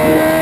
Yeah.